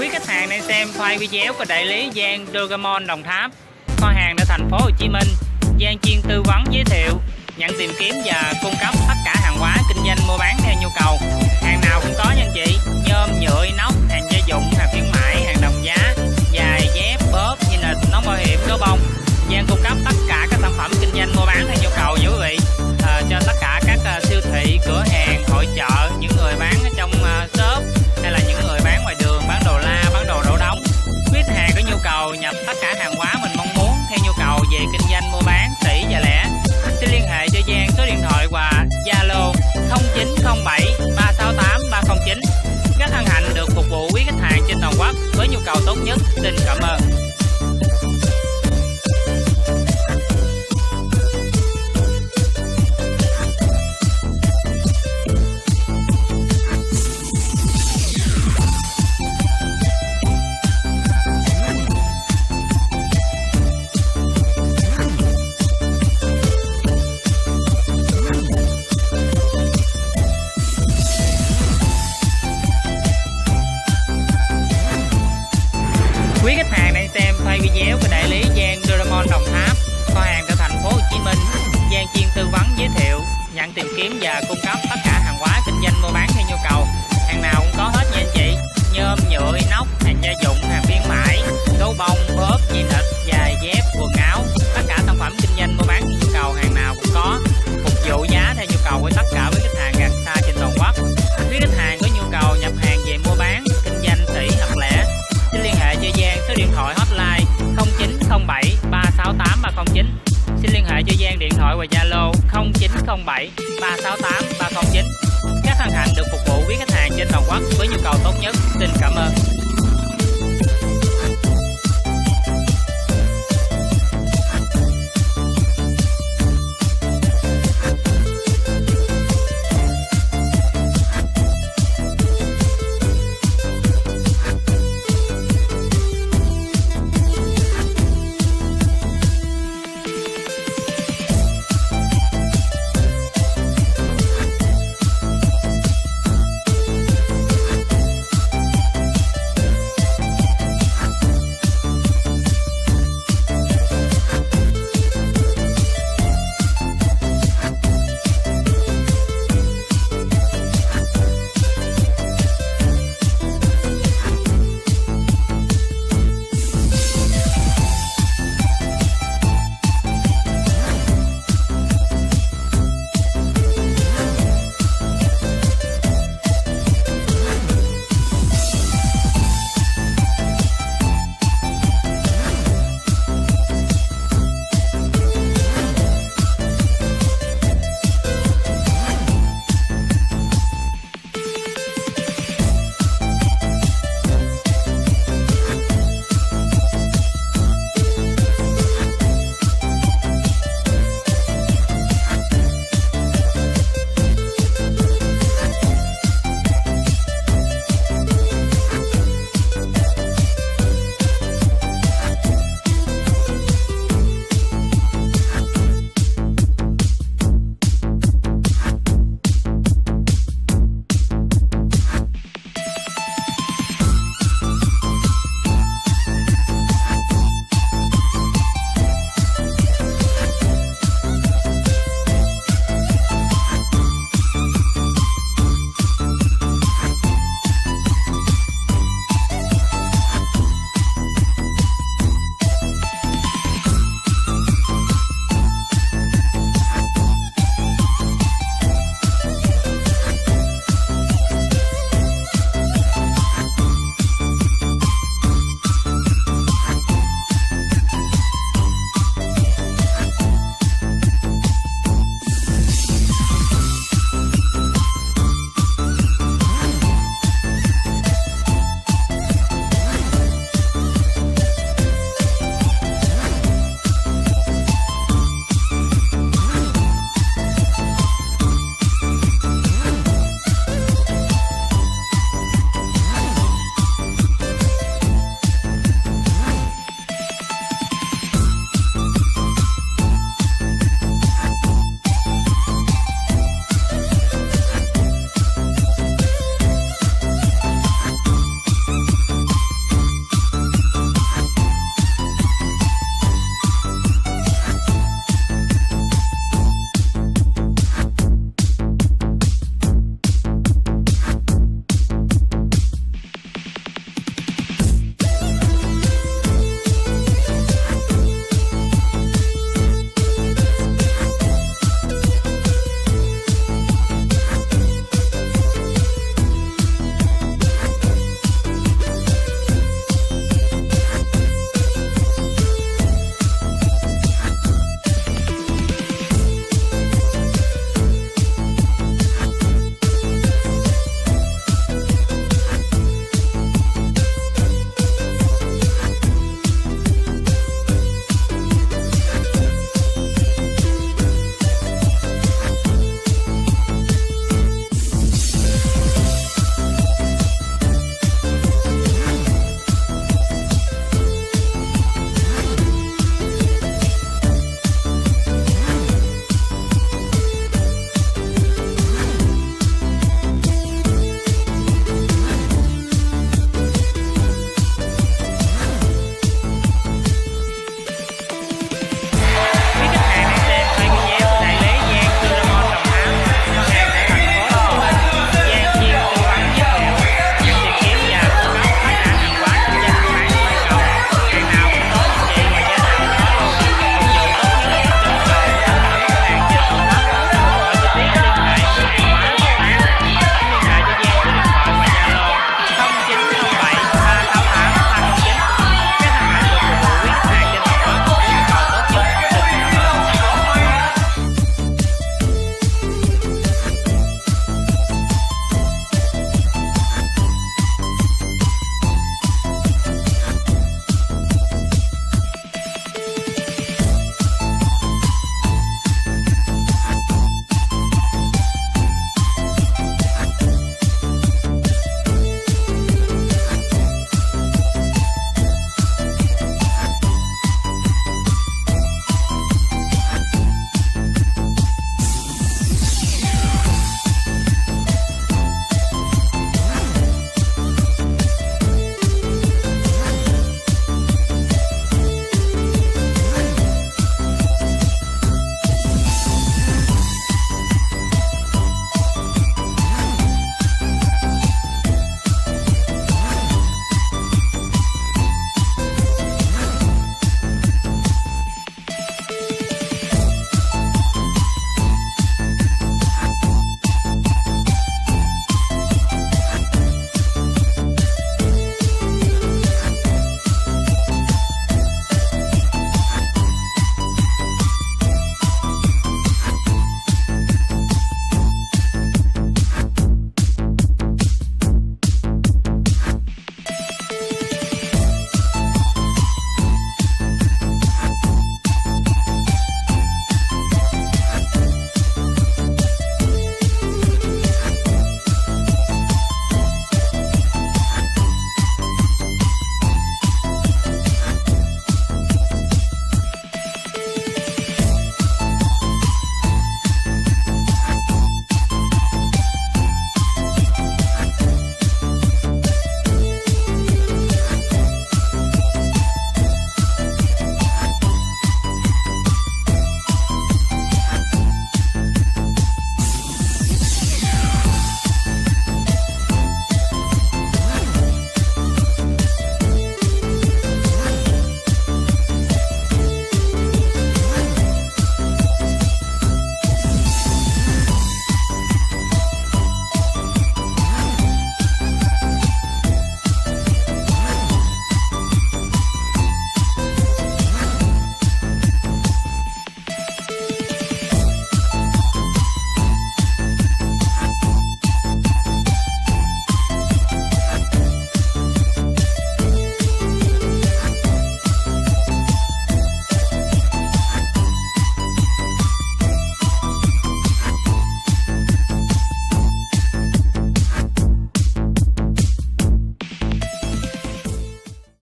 Quý khách hàng đang xem file video của đại lý Giang Dogamon Đồng Tháp. Kho hàng ở thành phố Hồ Chí Minh. Giang chuyên tư vấn giới thiệu, nhận tìm kiếm và cung cấp tất cả hàng hóa kinh doanh mua bán theo nhu cầu. Hàng nào cũng có nha anh chị, nhôm, nhựa, nóc hàng gia dụng, hàng khuyến mãi, hàng đồng giá, giày, dép, bóp, như là nón bảo hiểm, gấu bông. Giang cung cấp tất tốt nhất. Xin cảm Quý khách hàng đang xem file video của đại lý Giang Doraemon Đồng Tháp, kho hàng tại thành phố Hồ Chí Minh. Giang chuyên tư vấn giới thiệu, nhận tìm kiếm và cung cấp tất cả hàng hóa kinh doanh mua bán theo nhu cầu. Hàng nào cũng có hết nha anh chị. Nhôm, nhựa, inox, hàng gia Giang và Zalo 0907 368 309. Các hân hạnh được phục vụ quý khách hàng trên toàn quốc với nhu cầu tốt nhất. Xin cảm ơn.